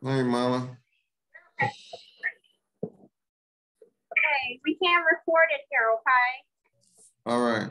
Hey, Mama. Okay, we can't record it here, okay? All right.